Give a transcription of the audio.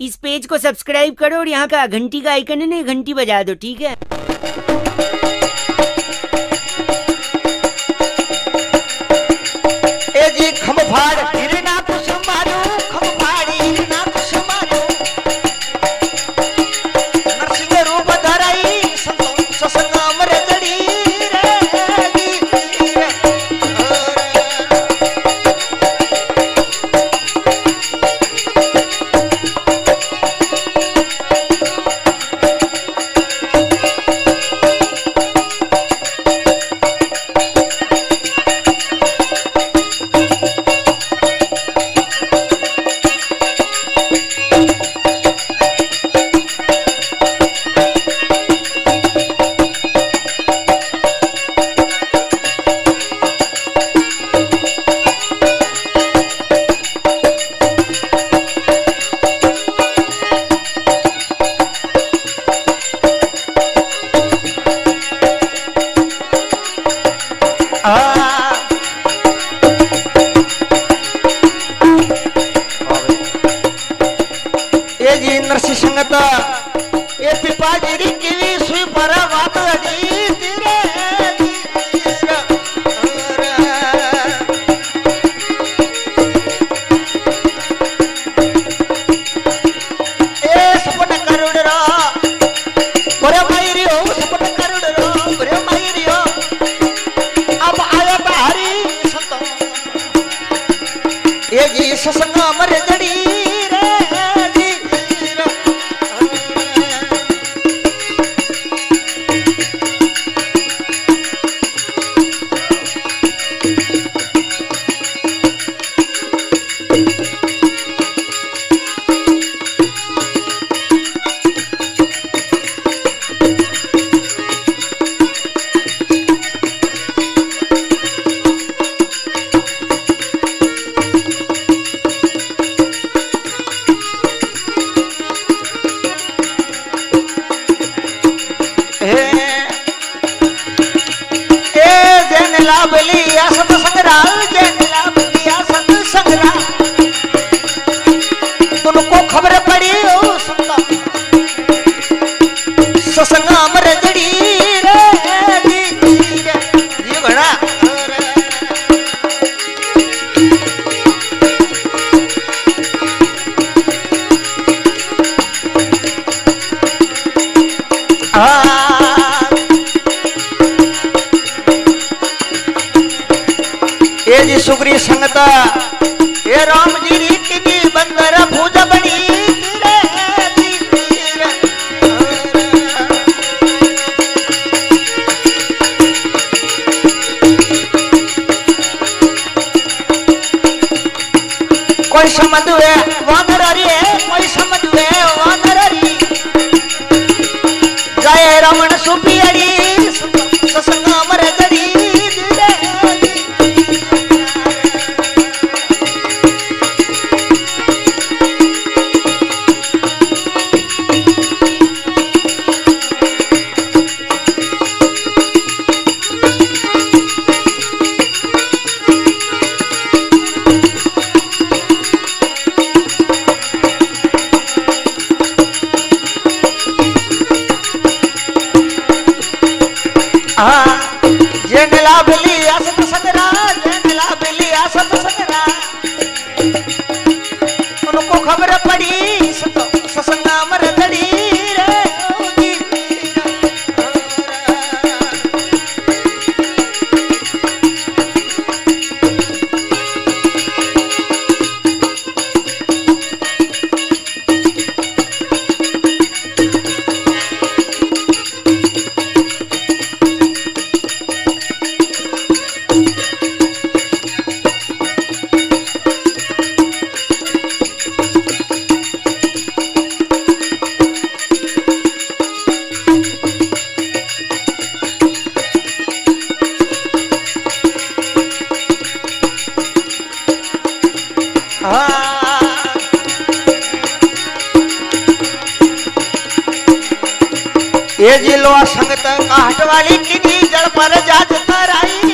इस पेज को सब्सक्राइब करो और यहाँ का घंटी का आइकन है ना घंटी बजा दो, ठीक है? ए जी खम फाड़ ये जी नरसिंह संगत ये सुग्री संगता। ये राम जी रीति की बंदर पूजा बनी। कोई समझ हुए? वानर हरी है रही समझ हाँ खबर ये जिलवा संगत काट वाली किनी जड़ पर जात तराई।